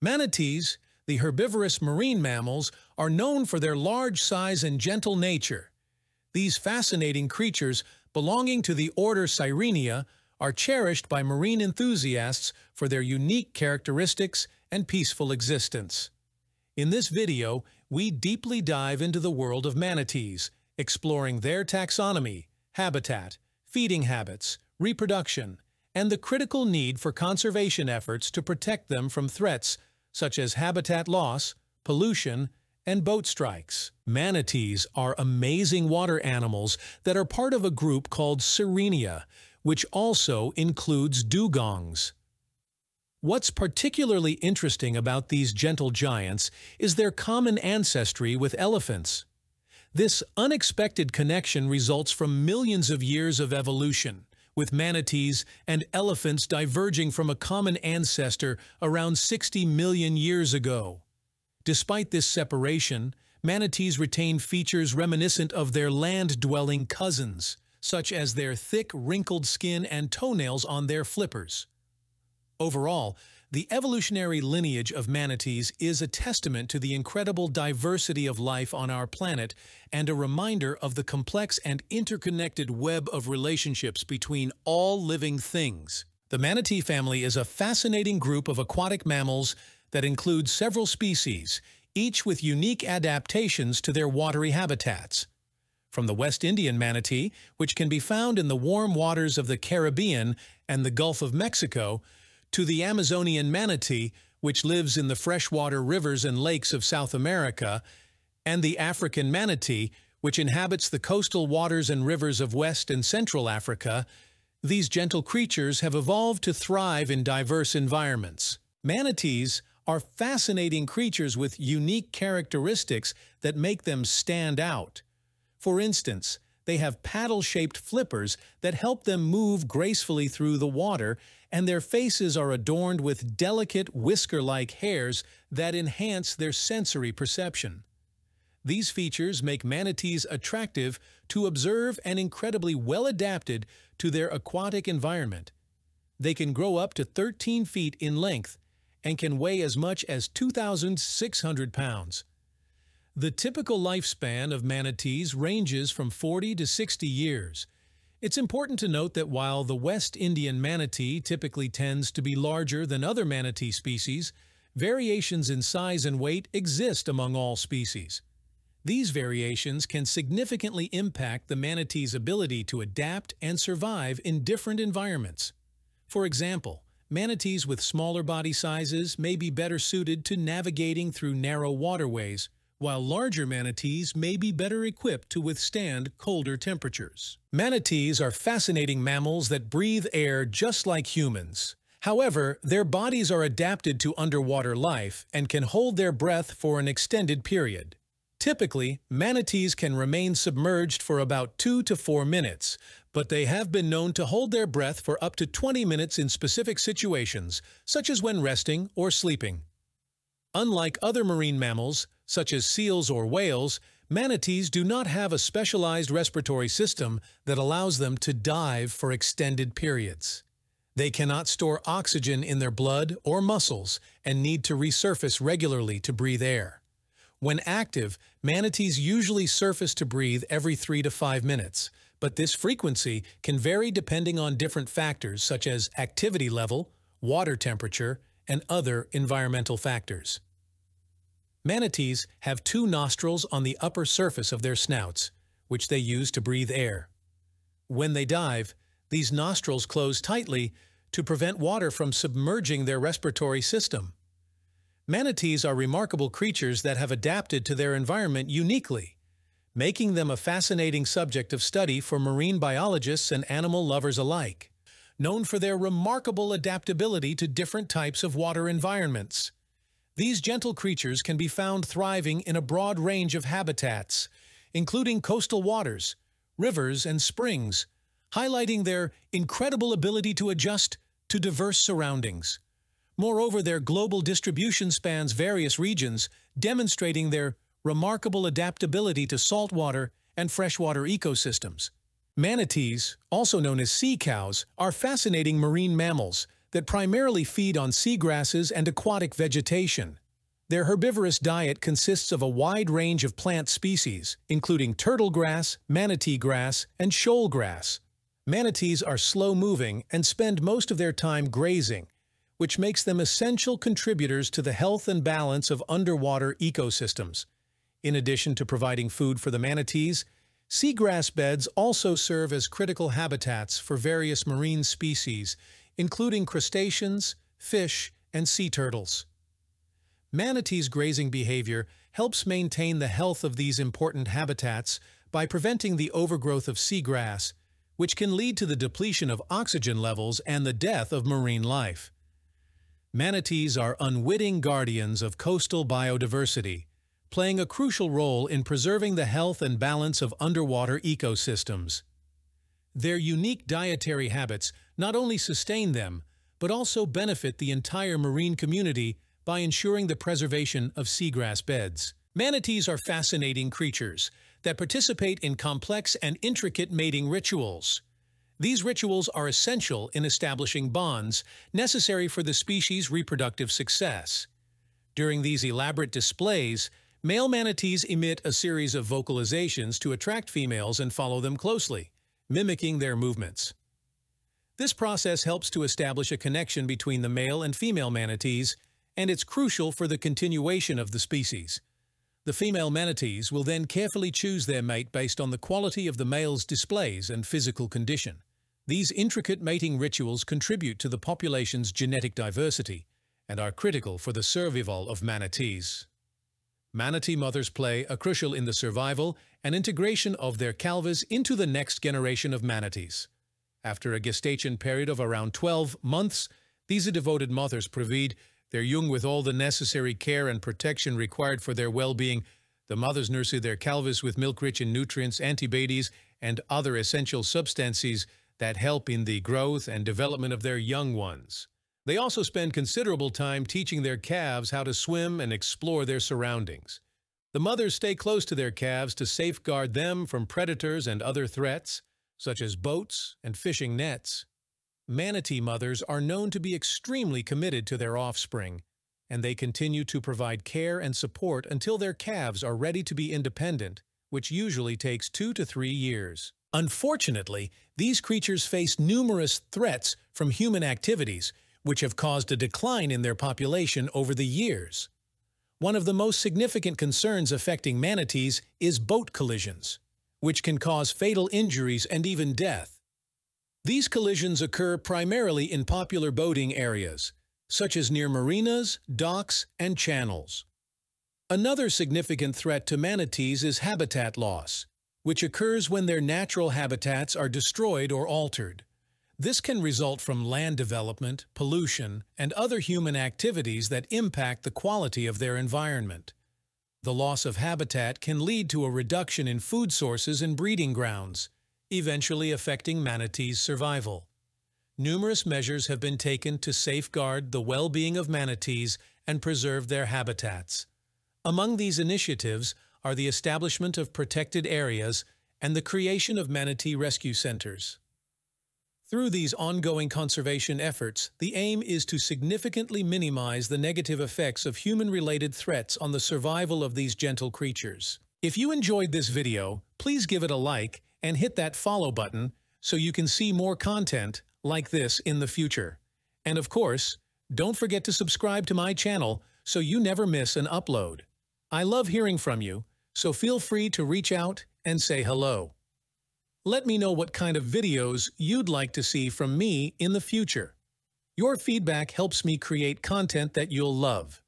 Manatees, the herbivorous marine mammals, are known for their large size and gentle nature. These fascinating creatures, belonging to the order Sirenia, are cherished by marine enthusiasts for their unique characteristics and peaceful existence. In this video, we deeply dive into the world of manatees, exploring their taxonomy, habitat, feeding habits, reproduction, and the critical need for conservation efforts to protect them from threats such as habitat loss, pollution, and boat strikes. Manatees are amazing water animals that are part of a group called Sirenia, which also includes dugongs. What's particularly interesting about these gentle giants is their common ancestry with elephants. This unexpected connection results from millions of years of evolution, with manatees and elephants diverging from a common ancestor around 60 million years ago. Despite this separation, manatees retain features reminiscent of their land-dwelling cousins, such as their thick, wrinkled skin and toenails on their flippers. Overall, the evolutionary lineage of manatees is a testament to the incredible diversity of life on our planet and a reminder of the complex and interconnected web of relationships between all living things. The manatee family is a fascinating group of aquatic mammals that includes several species, each with unique adaptations to their watery habitats. From the West Indian manatee, which can be found in the warm waters of the Caribbean and the Gulf of Mexico, to the Amazonian manatee, which lives in the freshwater rivers and lakes of South America, and the African manatee, which inhabits the coastal waters and rivers of West and Central Africa, these gentle creatures have evolved to thrive in diverse environments. Manatees are fascinating creatures with unique characteristics that make them stand out. For instance, they have paddle-shaped flippers that help them move gracefully through the water, and their faces are adorned with delicate whisker-like hairs that enhance their sensory perception. These features make manatees attractive to observe and incredibly well adapted to their aquatic environment. They can grow up to 13 feet in length and can weigh as much as 2,600 pounds. The typical lifespan of manatees ranges from 40 to 60 years. It's important to note that while the West Indian manatee typically tends to be larger than other manatee species, variations in size and weight exist among all species. These variations can significantly impact the manatee's ability to adapt and survive in different environments. For example, manatees with smaller body sizes may be better suited to navigating through narrow waterways, while larger manatees may be better equipped to withstand colder temperatures. Manatees are fascinating mammals that breathe air just like humans. However, their bodies are adapted to underwater life and can hold their breath for an extended period. Typically, manatees can remain submerged for about 2 to 4 minutes, but they have been known to hold their breath for up to 20 minutes in specific situations, such as when resting or sleeping. Unlike other marine mammals, such as seals or whales, manatees do not have a specialized respiratory system that allows them to dive for extended periods. They cannot store oxygen in their blood or muscles and need to resurface regularly to breathe air. When active, manatees usually surface to breathe every 3 to 5 minutes, but this frequency can vary depending on different factors such as activity level, water temperature, and other environmental factors. Manatees have two nostrils on the upper surface of their snouts, which they use to breathe air. When they dive, these nostrils close tightly to prevent water from submerging their respiratory system. Manatees are remarkable creatures that have adapted to their environment uniquely, making them a fascinating subject of study for marine biologists and animal lovers alike. Known for their remarkable adaptability to different types of water environments. These gentle creatures can be found thriving in a broad range of habitats, including coastal waters, rivers, and springs, highlighting their incredible ability to adjust to diverse surroundings. Moreover, their global distribution spans various regions, demonstrating their remarkable adaptability to saltwater and freshwater ecosystems. Manatees, also known as sea cows, are fascinating marine mammals that primarily feed on seagrasses and aquatic vegetation. Their herbivorous diet consists of a wide range of plant species, including turtle grass, manatee grass, and shoal grass. Manatees are slow-moving and spend most of their time grazing, which makes them essential contributors to the health and balance of underwater ecosystems. In addition to providing food for the manatees, seagrass beds also serve as critical habitats for various marine species, including crustaceans, fish, and sea turtles. Manatees' grazing behavior helps maintain the health of these important habitats by preventing the overgrowth of seagrass, which can lead to the depletion of oxygen levels and the death of marine life. Manatees are unwitting guardians of coastal biodiversity, playing a crucial role in preserving the health and balance of underwater ecosystems. Their unique dietary habits not only sustain them, but also benefit the entire marine community by ensuring the preservation of seagrass beds. Manatees are fascinating creatures that participate in complex and intricate mating rituals. These rituals are essential in establishing bonds necessary for the species' reproductive success. During these elaborate displays, male manatees emit a series of vocalizations to attract females and follow them closely, mimicking their movements. This process helps to establish a connection between the male and female manatees and it's crucial for the continuation of the species. The female manatees will then carefully choose their mate based on the quality of the male's displays and physical condition. These intricate mating rituals contribute to the population's genetic diversity and are critical for the survival of manatees. Manatee mothers play a crucial in the survival and integration of their calves into the next generation of manatees. After a gestation period of around 12 months, these devoted mothers provide their young with all the necessary care and protection required for their well-being. The mothers nurse their calves with milk rich in nutrients, antibodies, and other essential substances that help in the growth and development of their young ones. They also spend considerable time teaching their calves how to swim and explore their surroundings. The mothers stay close to their calves to safeguard them from predators and other threats, such as boats and fishing nets. Manatee mothers are known to be extremely committed to their offspring, and they continue to provide care and support until their calves are ready to be independent, which usually takes two to three years. Unfortunately, these creatures face numerous threats from human activities, which have caused a decline in their population over the years. One of the most significant concerns affecting manatees is boat collisions, which can cause fatal injuries and even death. These collisions occur primarily in popular boating areas, such as near marinas, docks, and channels. Another significant threat to manatees is habitat loss, which occurs when their natural habitats are destroyed or altered. This can result from land development, pollution, and other human activities that impact the quality of their environment. The loss of habitat can lead to a reduction in food sources and breeding grounds, eventually affecting manatees' survival. Numerous measures have been taken to safeguard the well-being of manatees and preserve their habitats. Among these initiatives are the establishment of protected areas and the creation of manatee rescue centers. Through these ongoing conservation efforts, the aim is to significantly minimize the negative effects of human-related threats on the survival of these gentle creatures. If you enjoyed this video, please give it a like and hit that follow button so you can see more content like this in the future. And of course, don't forget to subscribe to my channel so you never miss an upload. I love hearing from you, so feel free to reach out and say hello. Let me know what kind of videos you'd like to see from me in the future. Your feedback helps me create content that you'll love.